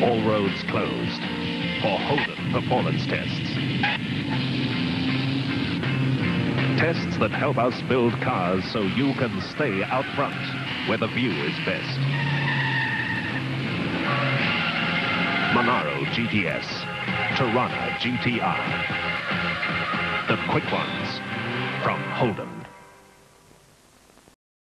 All roads closed for Holden performance tests. Tests that help us build cars so you can stay out front where the view is best. Monaro GTS, Torana GTR. The quick ones from Holden.